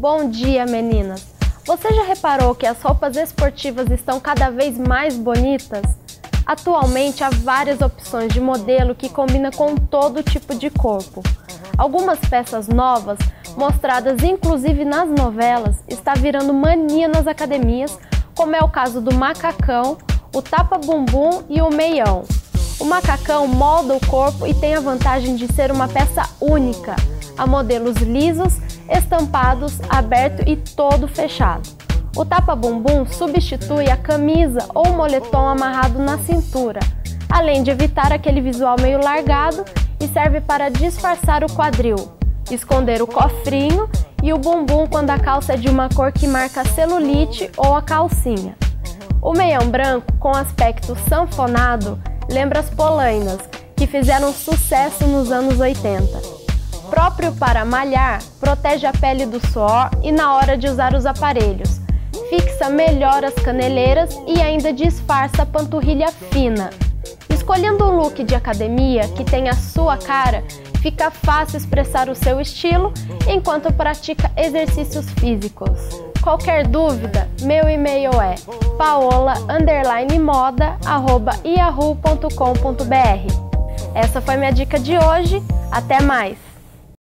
Bom dia, meninas! Você já reparou que as roupas esportivas estão cada vez mais bonitas? Atualmente há várias opções de modelo que combina com todo tipo de corpo. Algumas peças novas, mostradas inclusive nas novelas, está virando mania nas academias, como é o caso do macacão, o tapa-bumbum e o meião. O macacão molda o corpo e tem a vantagem de ser uma peça única. Há modelos lisos estampados, aberto e todo fechado. O tapa-bumbum substitui a camisa ou moletom amarrado na cintura, além de evitar aquele visual meio largado e serve para disfarçar o quadril, esconder o cofrinho e o bumbum quando a calça é de uma cor que marca a celulite ou a calcinha. O meião branco, com aspecto sanfonado, lembra as polainas, que fizeram sucesso nos anos 80 próprio para malhar, protege a pele do suor e na hora de usar os aparelhos. Fixa melhor as caneleiras e ainda disfarça a panturrilha fina. Escolhendo um look de academia que tem a sua cara, fica fácil expressar o seu estilo enquanto pratica exercícios físicos. Qualquer dúvida, meu e-mail é paola_moda@yahoo.com.br. Essa foi minha dica de hoje. Até mais.